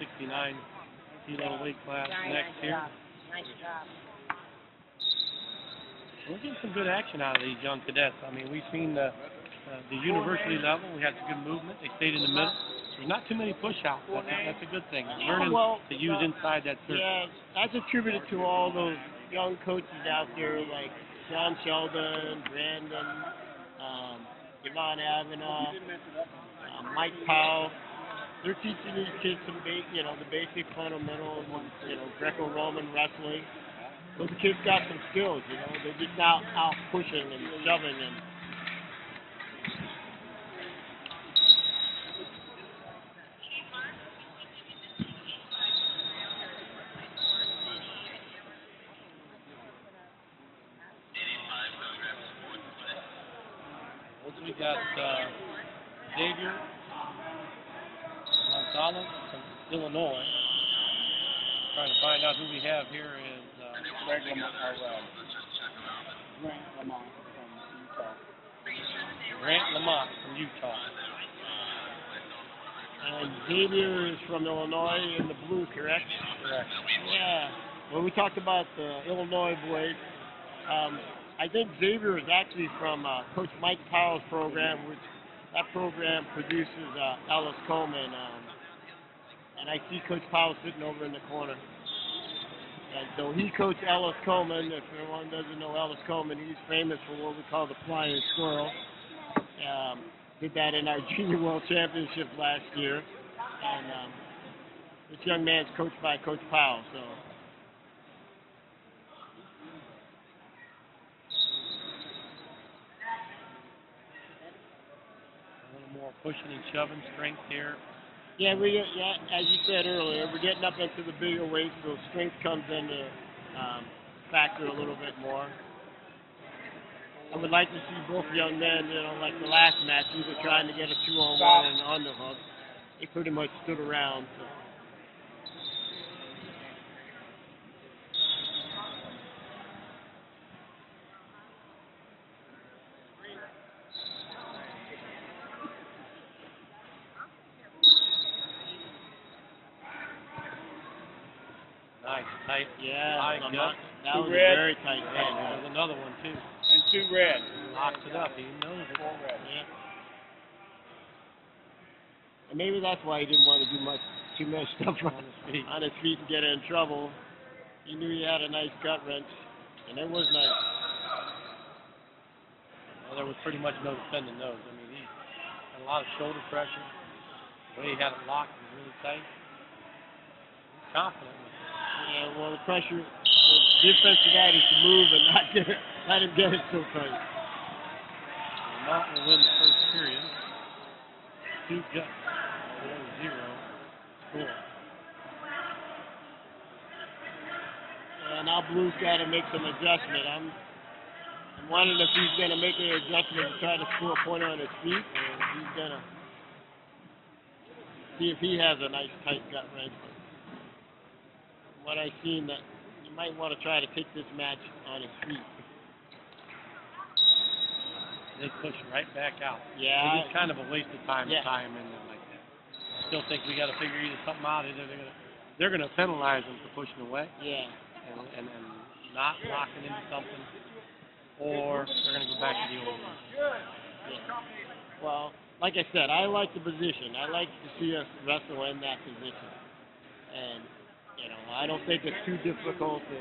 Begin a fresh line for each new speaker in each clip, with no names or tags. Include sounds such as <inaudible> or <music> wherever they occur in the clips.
69 kilo weight class
Very
next
nice
here.
job. Nice job.
We're getting some good action out of these young cadets. I mean, we've seen the uh, the university level. We had some good movement. They stayed in the middle. There's not too many push outs. That's, a- that's a good thing. Learning
Well,
to use inside that circle.
Yeah, that's attributed to all those young coaches out there like John Sheldon, Brandon, um, Ivan Ivanov, uh, Mike Powell. They're teaching these kids some, ba- you know, the basic fundamentals you know, Greco-Roman wrestling. Those kids got some skills, you know. They're just out, out pushing and shoving and
We got uh, Xavier Gonzalez from Illinois. Trying to find out who we have here is uh,
Greg LaMont, uh, Grant LaMont from Utah.
Grant LaMont from Utah.
And Xavier is from Illinois in the blue, correct?
Correct.
Yeah. Well, we talked about the Illinois boys. Um, I think Xavier is actually from uh, Coach Mike Powell's program, which that program produces uh, Ellis Coleman. Um, and I see Coach Powell sitting over in the corner. And so he coached Ellis Coleman. If anyone doesn't know Ellis Coleman, he's famous for what we call the flying squirrel. Um, did that in our <laughs> Junior World Championship last year. And um, this young man's coached by Coach Powell. So
A little more pushing and shoving strength here.
Yeah, we yeah, as you said earlier, we're getting up into the bigger weights, so strength comes into um, factor a little bit more. I would like to see both young men, you know, like the last match, either trying to get a two on one and an underhook. They pretty much stood around. So.
Nice, tight.
Yeah,
High gut.
that
Two
was a
red.
very tight
Yeah,
hand.
there's another one too.
And two red.
Locks it up. He knows it.
Four red.
Yeah. And maybe that's why he didn't want to do much, too much <laughs> stuff on
On his feet.
on his feet and get in trouble. He knew he had a nice gut wrench, and it was nice.
Well, there was pretty much no defending those. I mean, he had a lot of shoulder pressure. The way he had it locked was really tight. He's confident
Yeah, well, the pressure, the difference to that is to move and not get it, let him get it so tight.
LaMont will win the first period. Two gut, four zero score.
And now Blue's got to make some adjustment. I'm, I'm wondering if he's going to make an adjustment to try to score a point on his feet, if he's going to see if he has a nice tight gut wrench. What I've seen, that you might want to try to take this match on his feet.
They push right back out.
Yeah,
It's kind of a waste of time
Yeah.
to tie him in there like that. I still think we got to figure either something out. Either they're gonna they're gonna penalize him for pushing away
yeah.
and and, and not locking into something, or they're gonna go back to the old one.
Yeah. Well, like I said, I like the position. I like to see us wrestle in that position. And, you know, I don't think it's too difficult to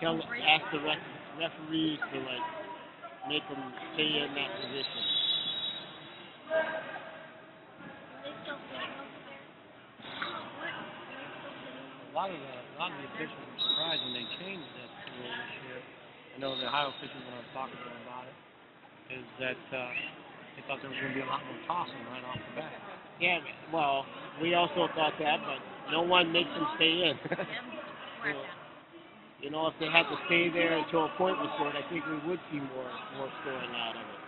tell, ask the ref, referees to, like, make them stay in that position.
A lot of the a lot of the officials were surprised when they changed that rule this year. I know the Ohio officials when I was talking to them about it, is that uh, they thought there was going to be a lot more tossing right off the bat.
Yeah, well, we also thought that, but no one makes them stay in. <laughs> so, you know, if they had to stay there until a point was scored, I think we would see more more scoring out of it.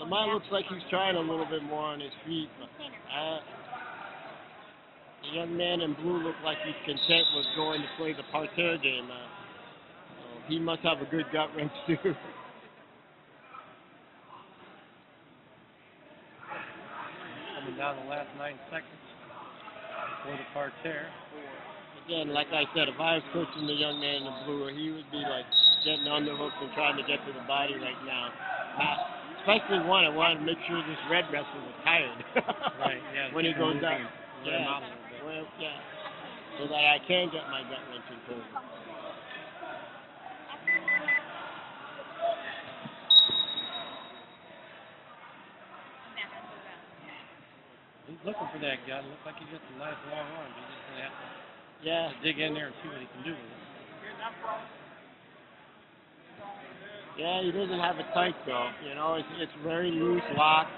LaMont looks like he's trying a little bit more on his feet, but uh, the young man in blue looks like he's content with going to play the parterre game now. So he must have a good gut wrench too. <laughs>
down the last nine seconds for the parterre.
Again, like I said, if I was coaching the young man in the blue, he would be like getting underhooked and trying to get to the body right now. Not, especially one, I wanted to make sure this red wrestler was tired. <laughs>
Right, yeah. <laughs>
when he goes down. Yeah.
out a little bit.
Well, yeah. So that I can get my gut wrenching to
He's looking for that guy. Looks like he's got some nice long arms. He's just gonna have to
Yeah.
dig in there and see what he can do with it.
Yeah, he doesn't have it tight though. You know, it's it's very loose lock.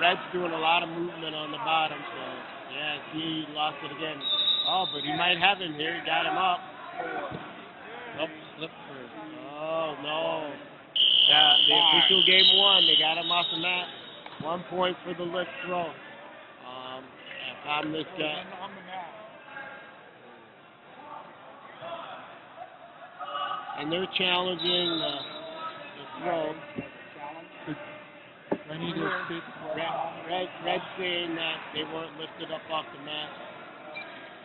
Red's doing a lot of movement on the bottom, so yeah, he lost it again. Oh, but he might have him here. He got him up.
Nope, slip through.
Oh no. Yeah, the official game one. They got him off the mat. One point for the lift throw. I'm this guy. And they're challenging the, the throw.
I need to.
Red, Red, Red saying that they weren't lifted up off the mat.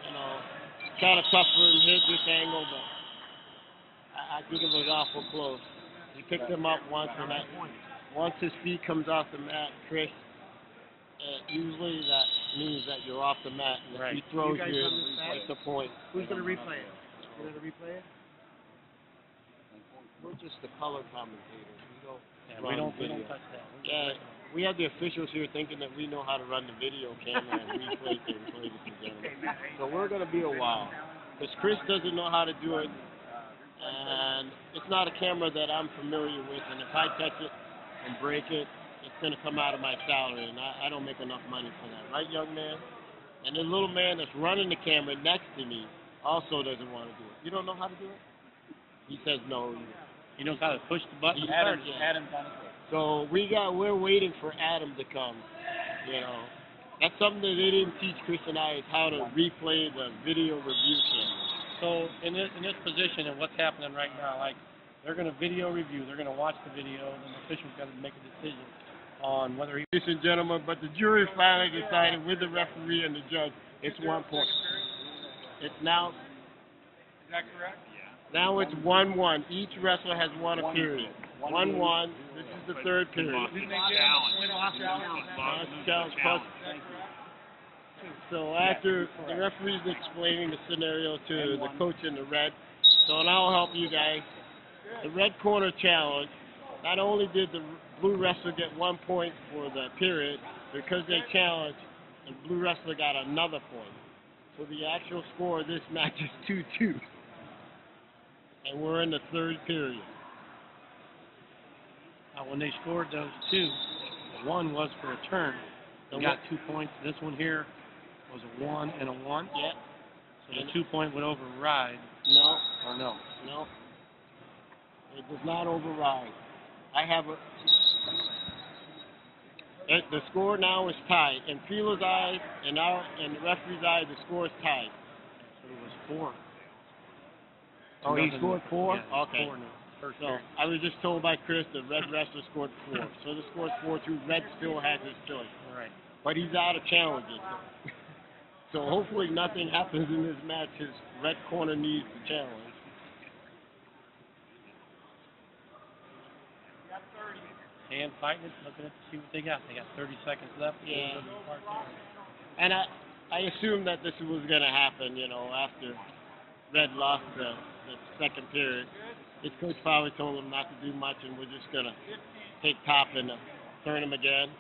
You know, kind of tough for him to hit this angle, but I, I think it was awful close. He picked him up once, and that, once his feet comes off the mat, Chris, uh, usually that means that you're off the mat. And if he throws
You guys
you,
understand?
it's a point.
Who's gonna replay it? You gonna replay it?
We're just the color commentators. We don't
Yeah, we don't we
video.
don't touch that. We
Yeah, we have the officials here thinking that we know how to run the video camera and replay things, ladies and gentlemen. <laughs> So we're going to be a while. Because Chris doesn't know how to do it, and it's not a camera that I'm familiar with, and if I touch it and break it, it's going to come out of my salary, and I, I don't make enough money for that. Right, young man? And the little man that's running the camera next to me also doesn't want to do it. You don't know how to do it? He says no.
He knows how to push the button. Start
Adam's-
on his way.
So we got we're waiting for Adam to come. You know, that's something that they didn't teach Chris and I is how to replay the video review camera.
So in this in this position and what's happening right now, like they're going to video review, they're going to watch the video, and the official's got to make a decision on whether he.
Ladies and gentlemen, but the jury finally decided with the referee and the judge, it's one point. It's now
Is that correct? Yeah.
now it's one one. Each wrestler has won a period. One one. This is the third period.
Didn't they give him a win loss challenge?
Lost challenge plus So after the referee's explaining the scenario to the coach in the red, so now I'll help you guys. The red corner challenge, not only did the blue wrestler get one point for the period, because they challenged, the blue wrestler got another point. So the actual score of this <laughs> match is 2-2. And we're in the third period.
Now when they scored those two, one was for a turn. They
The
got two points. This one here was a one and a one.
Yeah,
So the two point would override
no,
or no.
No. It does not override. I have a. The score now is tied. In Fila's eyes, and our, in the referee's eyes, the score is tied.
So it was four.
Oh, he scored four?
Yeah,
Okay.
Four first
So
period.
I was just told by Chris the red wrestler scored four. So the score is four two. Red still has his choice,
All right.
but he's out of challenges. So hopefully nothing happens in this match. His red corner needs the challenge.
And fighting it, looking at to see what they got. They got 30 seconds left.
Yeah.
Those are the parterre.
And I, I assumed that this was going to happen, you know, after Red lost the, the second period. His coach probably told him not to do much, and we're just going to take top and uh, turn him again.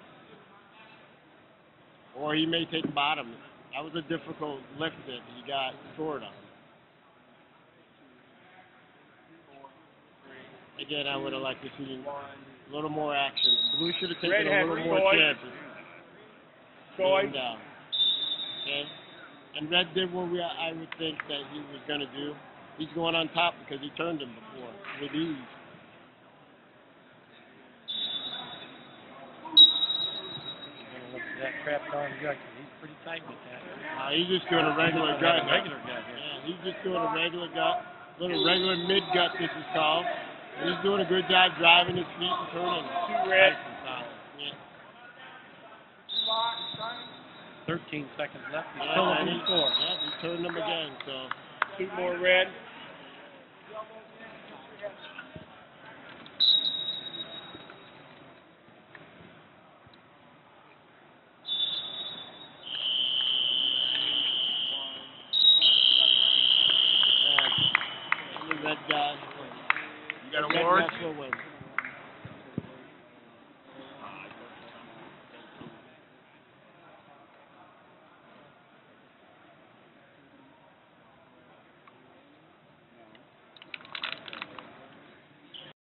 Or he may take bottom. That was a difficult lift that he got scored on. Again, I would have liked to see a little more action. Blue should have taken
Red
a little more
choice.
chances.
Choice.
And, uh, okay. And Red did what we, I would think that he was going to do. He's going on top because he turned him before with ease.
You're going to look at that trapped arm gut 'cause he's pretty tight with that.
Uh, he's just doing a regular gut.
Regular gut.
Yeah, he's just doing a regular gut, little regular mid gut. This is called. He's doing a good job driving his feet and turning.
Two red.
Nice and solid.
Yeah.
13 seconds left. He's
Yeah,
still looking score.
Yeah, he turned them again, so.
Two more red.
Uh, the red guy.
You got awards?